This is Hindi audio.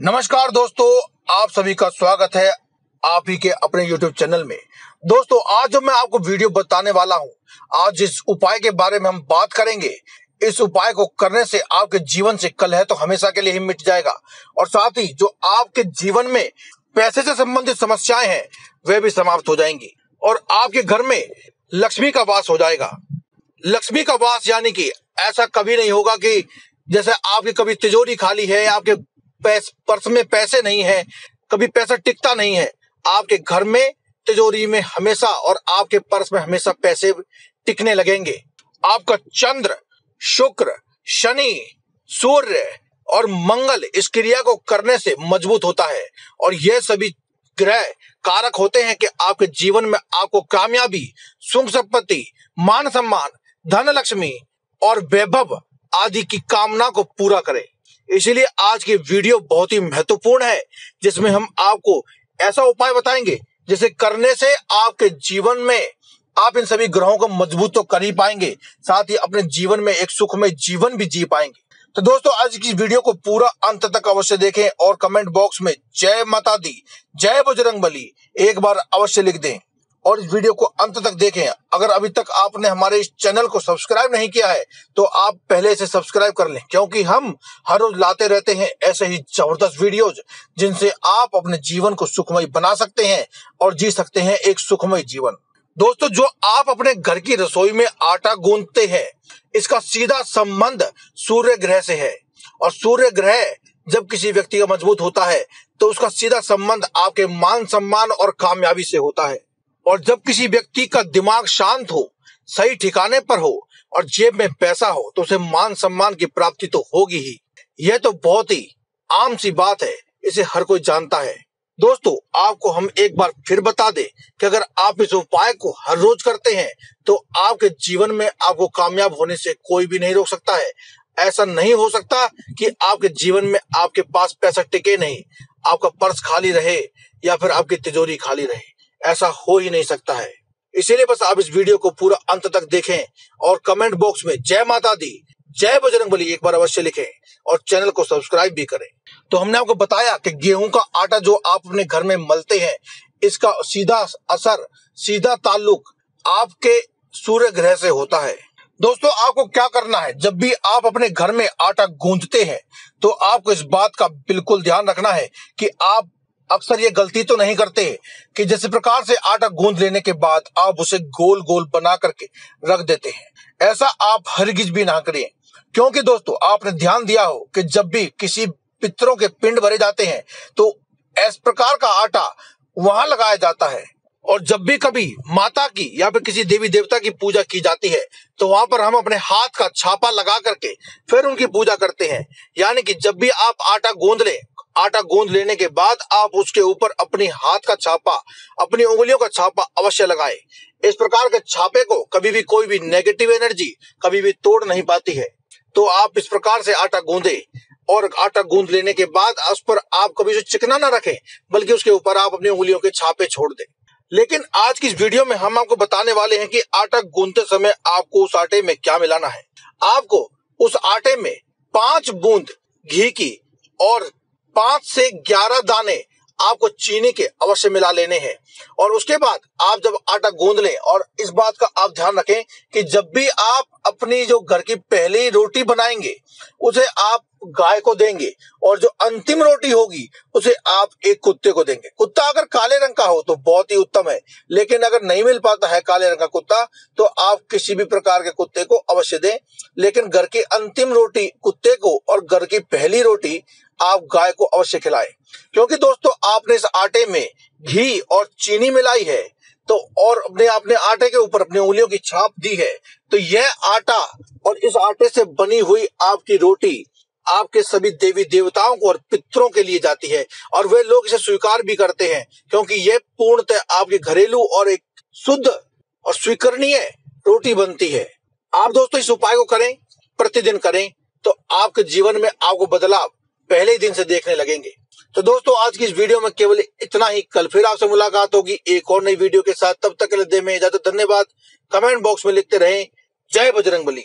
नमस्कार दोस्तों, आप सभी का स्वागत है आप ही के अपने YouTube चैनल में। दोस्तों, आज जो मैं आपको वीडियो बताने वाला हूँ। आज जिस उपाय के बारे में हम बात करेंगे। इस उपाय को करने से आपके जीवन से कल है तो हमेशा के लिए ही मिट जाएगा। और साथ ही जो आपके जीवन में पैसे से संबंधित समस्याएँ हैं, वे भी समाप्त हो जाएँगी। और आपके घर में लक्ष्मी का वास हो जाएगा। लक्ष्मी का वास यानी कि ऐसा कभी नहीं होगा कि जैसे आपकी कभी तिजोरी खाली है आपके पैस, पर्स में पैसे नहीं है, कभी पैसा टिकता नहीं है। आपके घर में, तिजोरी में हमेशा और आपके पर्स में हमेशा पैसे टिकने लगेंगे। आपका चंद्र, शुक्र, शनि, सूर्य और मंगल इस क्रिया को करने से मज़बूत होता है और यह सभी ग्रह कारक होते हैं कि आपके जीवन में आपको कामयाबी, सुख संपत्ति, मान सम्मान, धन लक्ष्मी और वैभव आदि की कामना को पूरा करें। इसीलिए आज की वीडियो बहुत ही महत्वपूर्ण है, जिसमें हम आपको ऐसा उपाय बताएँगे, जिसे करने से आपके जीवन में आप इन सभी ग्रहों को मज़बूत तो कर ही पाएँगे, साथ ही अपने जीवन में एक सुखमय जीवन भी जी पाएँगे। तो दोस्तों, आज की वीडियो को पूरा अंत तक अवश्य देखें और कमेंट बॉक्स में जय माता दी, जय बजरंग बली एक बार अवश्य लिख दें। और इस वीडियो को अंत तक देखें। अगर अभी तक आपने हमारे इस चैनल को सब्सक्राइब नहीं किया है तो आप पहले से सब्सक्राइब कर लें, क्योंकि हम हर रोज लाते रहते हैं ऐसे ही ज़बरदस्त वीडियोज़, जिनसे आप अपने जीवन को सुखमय बना सकते हैं और जी सकते हैं एक सुखमय जीवन। दोस्तों, जो आप अपने घर की रसोई में आटा गूंदते हैं, इसका सीधा संबंध सूर्य ग्रह से है। और सूर्य ग्रह जब किसी व्यक्ति का मज़बूत होता है तो उसका सीधा संबंध आपके मान सम्मान और कामयाबी से होता है। और जब किसी व्यक्ति का दिमाग शांत हो, सही ठिकाने पर हो और जेब में पैसा हो तो उसे मान सम्मान की प्राप्ति तो होगी ही। यह तो बहुत ही आम सी बात है, इसे हर कोई जानता है। दोस्तों, आपको हम एक बार फिर बता दें कि अगर आप इस उपाय को हर रोज करते हैं तो आपके जीवन में आपको कामयाब होने से कोई भी नहीं रोक सकता है। ऐसा नहीं हो सकता कि आपके जीवन में आपके पास पैसा टिके नहीं, आपका पर्स खाली रहे या फिर आपकी तिजोरी खाली रहे। ऐसा हो ही नहीं सकता है। इसीलिए बस आप इस वीडियो को पूरा अंत तक देखें और कमेंट बॉक्स में जय माता दी, जय बजरंग बली एक बार अवश्य लिखें और चैनल को सब्सक्राइब भी करें। तो हमने आपको बताया कि गेहूँ का आटा जो आप अपने घर में मलते हैं, इसका सीधा असर, सीधा ताल्लुक आपके सूर्य ग्रह से होता है। दोस्तों, आपको क्या करना है? जब भी आप अपने घर में आटा गूंजते हैं तो आपको इस बात का बिल्कुल ध्यान रखना है कि आप अक्सर ये गलती तो नहीं करते कि जिस प्रकार से आटा गूंद लेने के बाद आप उसे गोल गोल बना करके रख देते हैं। ऐसा आप हरगिज भी ना करें क्योंकि दोस्तों, आपने ध्यान दिया हो कि जब भी किसी पितरों के पिंड भरे जाते हैं तो इस प्रकार का आटा वहाँ लगाया जाता है। और जब भी कभी माता की या फिर किसी देवी देवता की पूजा की जाती है तो वहाँ पर हम अपने हाथ का छापा लगा करके फिर उनकी पूजा करते हैं। यानी कि जब भी आप आटा गूंद लें आटा गूंद लेने के बाद आप उसके ऊपर अपनी हाथ का छापा, अपनी उंगलियों का छापा अवश्य लगाए। इस प्रकार के छापे को कभी भी कोई भी नेगेटिव एनर्जी कभी भी तोड़ नहीं पाती है। तो आप इस प्रकार से आटा गूंदे और आटा गूंद लेने के बाद उस पर आप कभी उसे चिकना ना रखें, बल्कि उसके ऊपर आप अपनी उंगलियों के छापे छोड़ दें। लेकिन आज की इस वीडियो में हम आपको बताने वाले हैं कि आटा गूंदते समय आपको उस आटे में क्या मिलाना है। आपको उस आटे में पाँच बूंद घी की और पाँच से ग्यारह दाने आपको चीनी के अवश्य मिला लेने हैं। और उसके बाद आप जब आटा गूंद लें और इस बात का आप ध्यान रखें कि जब भी आप अपनी जो घर की पहली रोटी बनाएँगे, उसे आप गाय को देंगे और जो अंतिम रोटी होगी, उसे आप एक कुत्ते को देंगे। कुत्ता अगर काले रंग का हो तो बहुत ही उत्तम है, लेकिन अगर नहीं मिल पाता है काले रंग का कुत्ता तो आप किसी भी प्रकार के कुत्ते को अवश्य दें। लेकिन घर की अंतिम रोटी कुत्ते को और घर की पहली रोटी आप गाय को अवश्य खिलाएँ। क्योंकि दोस्तों, आपने इस आटे में घी और चीनी मिलाई है तो और अपने अपने आटे के ऊपर अपनी उंगलियों की छाप दी है तो यह आटा और इस आटे से बनी हुई आपकी रोटी आपके सभी देवी देवताओं को और पितरों के लिए जाती है, और वे लोग इसे स्वीकार भी करते हैं, क्योंकि यह पूर्णतः आपके घरेलू और एक शुद्ध और स्वीकरणीय रोटी बनती है। आप दोस्तों इस उपाय को करें, प्रतिदिन करें तो आपके जीवन में आपको बदलाव पहले ही दिन से देखने लगेंगे। तो दोस्तों, आज की इस वीडियो में केवल इतना ही। कल फिर आपसे मुलाकात होगी एक और नई वीडियो के साथ। तब तक के लिए में इजाज़त, धन्यवाद। कमेंट बॉक्स में लिखते रहें। जय बजरंग बली